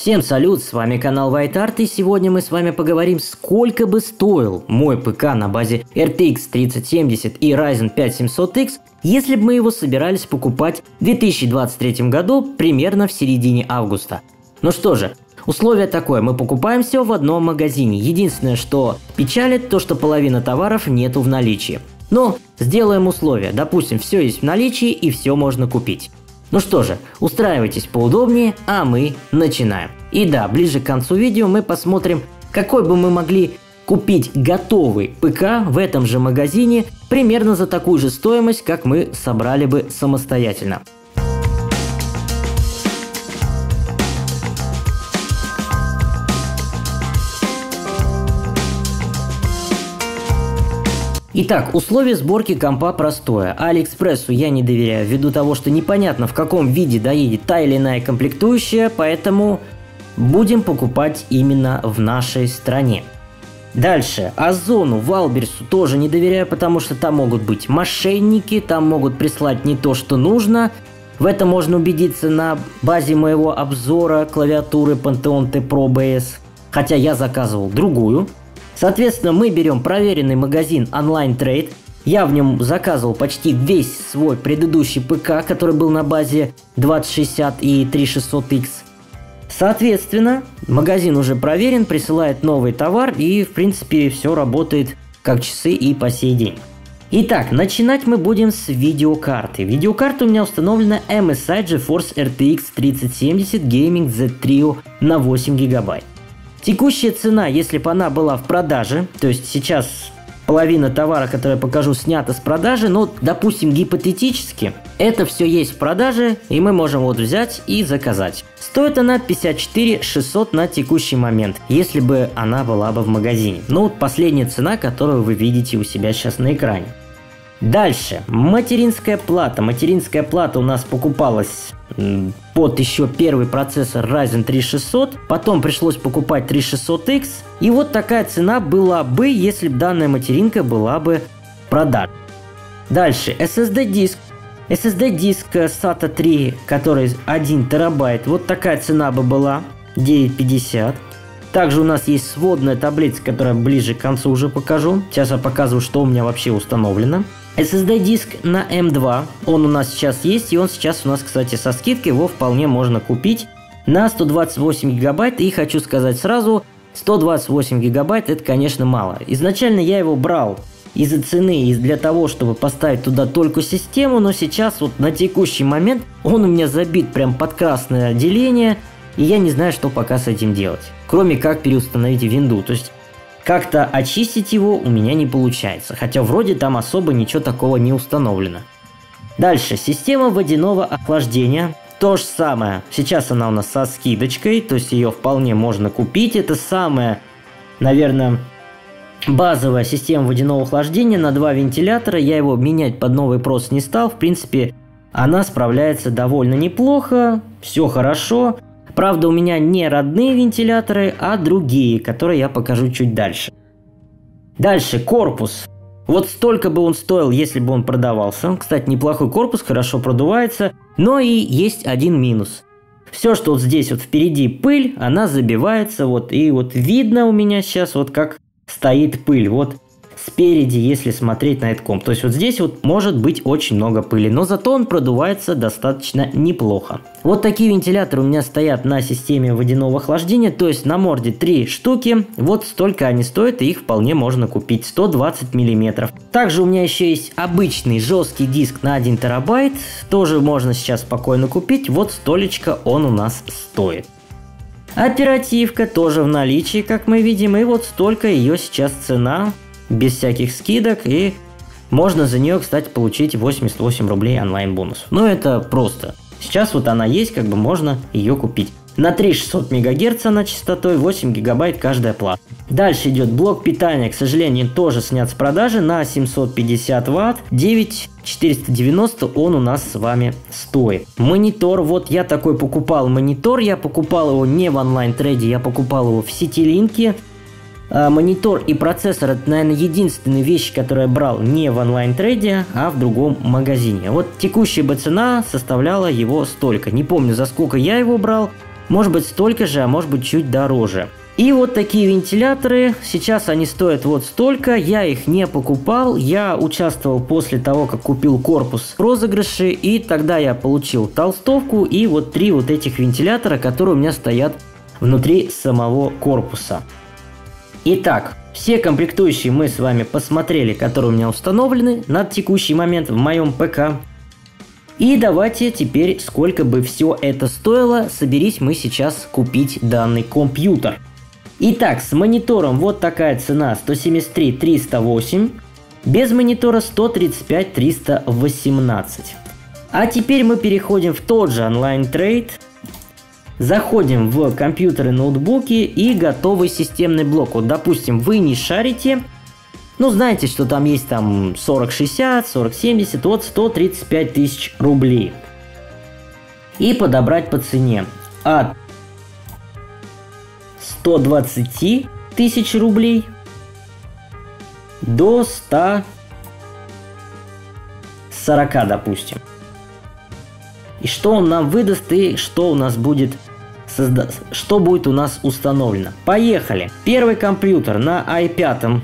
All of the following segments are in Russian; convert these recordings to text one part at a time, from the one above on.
Всем салют, с вами канал White Art и сегодня мы с вами поговорим, сколько бы стоил мой ПК на базе RTX 3070 и Ryzen 5 700X, если бы мы его собирались покупать в 2023 году примерно в середине августа. Ну что же, Условие такое, мы покупаем все в одном магазине. Единственное, что печалит, то что половина товаров нету в наличии. Но сделаем условие. Допустим, все есть в наличии и все можно купить. Ну что же, устраивайтесь поудобнее, а мы начинаем. И да, ближе к концу видео мы посмотрим, какой бы мы могли купить готовый ПК в этом же магазине примерно за такую же стоимость, как мы собрали бы самостоятельно. Итак, условие сборки компа простое. Алиэкспрессу я не доверяю, ввиду того, что непонятно в каком виде доедет та или иная комплектующая, поэтому будем покупать именно в нашей стране. Дальше, Озону, Валберсу тоже не доверяю, потому что там могут быть мошенники, там могут прислать не то, что нужно. В этом можно убедиться на базе моего обзора клавиатуры Pantone T Pro BS, хотя я заказывал другую. Соответственно, мы берем проверенный магазин Online Trade. Я в нем заказывал почти весь свой предыдущий ПК, который был на базе 2060 и 3600X. Соответственно, магазин уже проверен, присылает новый товар и, в принципе, все работает как часы и по сей день. Итак, начинать мы будем с видеокарты. Видеокарта у меня установлена MSI GeForce RTX 3070 Gaming Z Trio на 8 гигабайт. Текущая цена, если бы она была в продаже, то есть сейчас половина товара, который я покажу, снята с продажи, но, допустим, гипотетически, это все есть в продаже, и мы можем вот взять и заказать. Стоит она 54 600 на текущий момент, если бы она была бы в магазине. Ну, вот последняя цена, которую вы видите у себя сейчас на экране. Дальше. Материнская плата. Материнская плата у нас покупалась под еще первый процессор Ryzen 3600. Потом пришлось покупать 3600X. И вот такая цена была бы, если бы данная материнка была бы продаж. Дальше. SSD диск. SSD диск SATA 3, который 1 терабайт. Вот такая цена бы была. 950. Также у нас есть сводная таблица, которая ближе к концу уже покажу. Сейчас я показываю, что у меня вообще установлено. SSD-диск на M2, он у нас сейчас есть, и он сейчас у нас, кстати, со скидкой, его вполне можно купить на 128 гигабайт. И хочу сказать сразу, 128 гигабайт это, конечно, мало. Изначально я его брал из-за цены и для того, чтобы поставить туда только систему, но сейчас вот на текущий момент он у меня забит прям под красное деление, и я не знаю, что пока с этим делать. Кроме как переустановить винду. То есть как-то очистить его у меня не получается, хотя вроде там особо ничего такого не установлено. Дальше, система водяного охлаждения. То же самое. Сейчас она у нас со скидочкой, то есть ее вполне можно купить. Это самая, наверное, базовая система водяного охлаждения на два вентилятора. Я его менять под новый прос не стал. В принципе, она справляется довольно неплохо, все хорошо. Правда, у меня не родные вентиляторы, а другие, которые я покажу чуть дальше. Дальше, корпус. Вот столько бы он стоил, если бы он продавался. Кстати, неплохой корпус, хорошо продувается. Но и есть один минус. Все, что вот здесь вот впереди пыль, она забивается, вот, и вот видно у меня сейчас вот как стоит пыль. Вот спереди, если смотреть на этот комп. То есть вот здесь вот может быть очень много пыли, но зато он продувается достаточно неплохо. Вот такие вентиляторы у меня стоят на системе водяного охлаждения, то есть на морде 3 штуки, вот столько они стоят, и их вполне можно купить, 120 миллиметров. Также у меня еще есть обычный жесткий диск на 1 терабайт, тоже можно сейчас спокойно купить, вот столечко он у нас стоит. Оперативка тоже в наличии, как мы видим, и вот столько ее сейчас цена без всяких скидок и можно за нее, кстати, получить 88 рублей онлайн бонус. Но это просто. Сейчас вот она есть, как бы можно ее купить. На 3600 МГц на частотой 8 гигабайт каждая плата. Дальше идет блок питания, к сожалению, тоже снят с продажи на 750 ватт. 9490 он у нас с вами стоит. Монитор, вот я такой покупал монитор, я покупал его не в онлайн трейде, я покупал его в сети линке. А, монитор и процессор это, наверное, единственные вещи, которые я брал не в онлайн-трейде, а в другом магазине. Вот текущая бы цена составляла его столько. Не помню, за сколько я его брал, может быть столько же, а может быть чуть дороже. И вот такие вентиляторы, сейчас они стоят вот столько, я их не покупал, я участвовал после того, как купил корпус в розыгрыше, и тогда я получил толстовку и вот три вот этих вентилятора, которые у меня стоят внутри самого корпуса. Итак, все комплектующие мы с вами посмотрели, которые у меня установлены на текущий момент в моем ПК. И давайте теперь, сколько бы все это стоило, соберись мы сейчас купить данный компьютер. Итак, с монитором вот такая цена 173 308, без монитора 135 318. А теперь мы переходим в тот же онлайн-трейд, заходим в компьютеры, ноутбуки и готовый системный блок. Вот, допустим, вы не шарите, ну, знаете, что там есть там 40-60, 40-70, вот 135 тысяч рублей. И подобрать по цене от 120 тысяч рублей до 140, допустим. И что он нам выдаст и что у нас будет созда... что будет у нас установлено. Поехали. Первый компьютер на i5.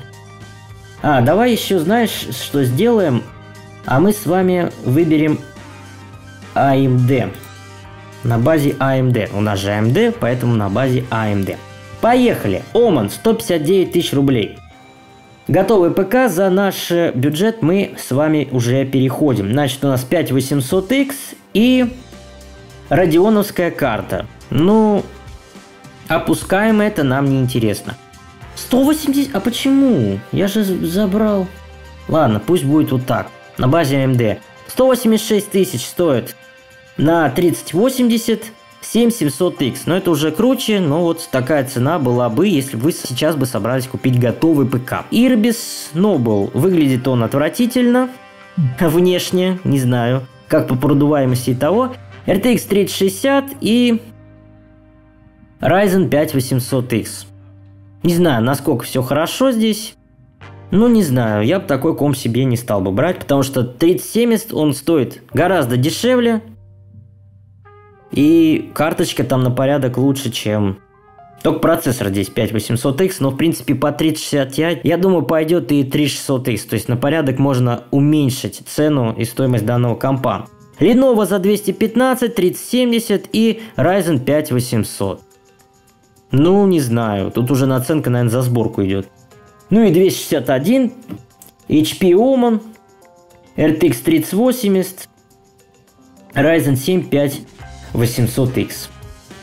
А, давай еще знаешь, что сделаем? А мы с вами выберем AMD. На базе AMD. У нас же AMD, поэтому на базе AMD. Поехали! Оман, 159 тысяч рублей. Готовый ПК, за наш бюджет мы с вами уже переходим. Значит, у нас 5800X и Родионовская карта. Ну, опускаем это, нам не интересно. 180... А почему? Я же забрал. Ладно, пусть будет вот так. На базе AMD. 186 тысяч стоит на 3080 7700X. Но это уже круче, но вот такая цена была бы, если вы сейчас бы собрались купить готовый ПК. Irbis Noble. Выглядит он отвратительно. Внешне, не знаю, как по продуваемости и того. RTX 3060 и Ryzen 5 800X. Не знаю, насколько все хорошо здесь. Ну, не знаю, я бы такой комп себе не стал бы брать, потому что 3070 он стоит гораздо дешевле, и карточка там на порядок лучше, чем... Только процессор здесь 5800X, но в принципе по 3060 Ti, я думаю, пойдет и 3600X. То есть на порядок можно уменьшить цену и стоимость данного компа. Lenovo за 215, 3070 и Ryzen 5 800. Ну, не знаю, тут уже наценка, наверное, за сборку идет. Ну и 261, HP Oman, RTX 3080, Ryzen 7 5 800X.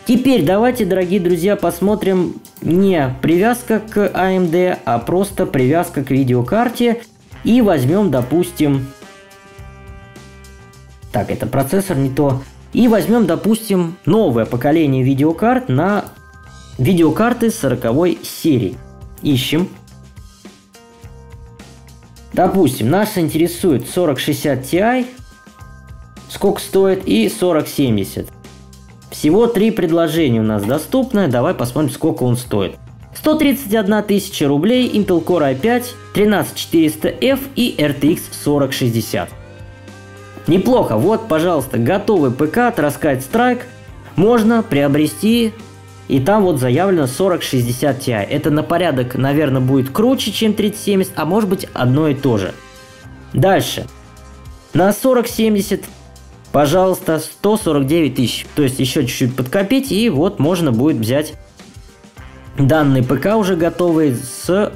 Теперь давайте, дорогие друзья, посмотрим не привязка к AMD, а просто привязка к видеокарте. И возьмем, допустим... Так, это процессор не то. И возьмем, допустим, новое поколение видеокарт на видеокарты 40 серии. Ищем. Допустим, нас интересует 4060 Ti, сколько стоит, и 4070. Всего три предложения у нас доступны. Давай посмотрим, сколько он стоит. 131 тысяча рублей, Intel Core i5, 13400F и RTX 4060. Неплохо, вот, пожалуйста, готовый ПК от Raskite Strike можно приобрести, и там вот заявлено 4060 Ti. Это на порядок, наверное, будет круче, чем 3070, а может быть одно и то же. Дальше. На 4070 пожалуйста, 149 тысяч. То есть еще чуть-чуть подкопить, и вот можно будет взять данный ПК уже готовый с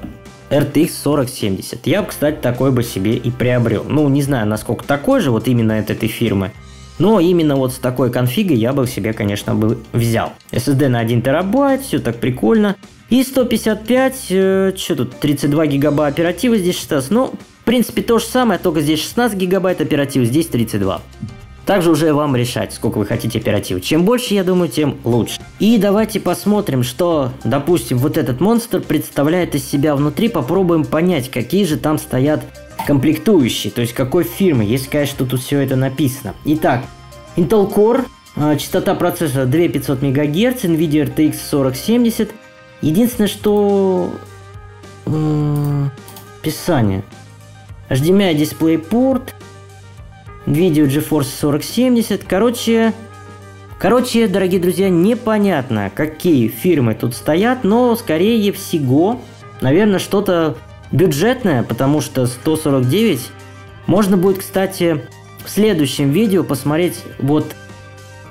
RTX 4070. Я бы, кстати, такой бы себе и приобрел. Ну, не знаю, насколько такой же, вот именно от этой фирмы. Но именно вот с такой конфигой я бы себе, конечно, бы взял. SSD на 1 терабайт, все так прикольно. И 155, э, что тут, 32 гигаба оперативы, здесь 16. Ну, в принципе, то же самое, только здесь 16 гигабайт оперативы, здесь 32. Также уже вам решать, сколько вы хотите оперативы. Чем больше, я думаю, тем лучше. И давайте посмотрим, что, допустим, вот этот монстр представляет из себя внутри. Попробуем понять, какие же там стоят комплектующие, то есть какой фирмы, если, конечно, тут все это написано. Итак, Intel Core, а, частота процессора 2500 МГц, NVIDIA RTX 4070. Единственное, что... Э, описание. HDMI DisplayPort, Видео GeForce 4070. Короче, Короче, дорогие друзья, непонятно, какие фирмы тут стоят, но скорее всего, наверное, что-то бюджетное, потому что 149 можно будет, кстати, в следующем видео посмотреть вот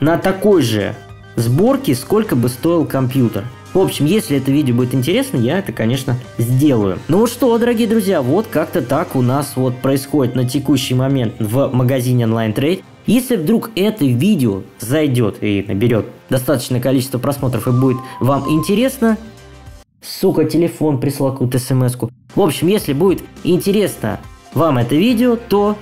на такой же сборке, сколько бы стоил компьютер. В общем, если это видео будет интересно, я это, конечно, сделаю. Ну что, дорогие друзья, вот как-то так у нас вот происходит на текущий момент в магазине Online Trade. Если вдруг это видео зайдет и наберет достаточное количество просмотров и будет вам интересно, сука, телефон прислал какую-то смс -ку. В общем, если будет интересно вам это видео, то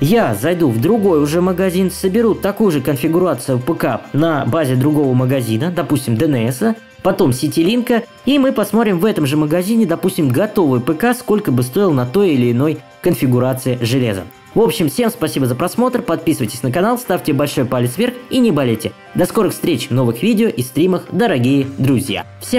я зайду в другой уже магазин, соберу такую же конфигурацию ПК на базе другого магазина, допустим, DNS, потом Ситилинка, и мы посмотрим в этом же магазине, допустим, готовый ПК, сколько бы стоил на той или иной конфигурации железа. В общем, всем спасибо за просмотр, подписывайтесь на канал, ставьте большой палец вверх и не болейте. До скорых встреч в новых видео и стримах, дорогие друзья. Всем